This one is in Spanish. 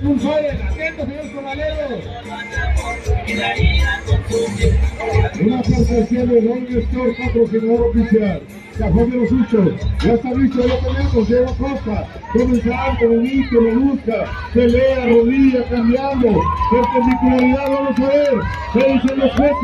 Un atento, señor Una percepción de Don Store, patrocinador oficial. Cajón de los Uchos. Ya está listo, ya tenemos. Diego Costa. Comenzando, bonito, lo busca. Pelea, rodilla, cambiando. Perpendicularidad, vamos a ver. Se dicen los jueces.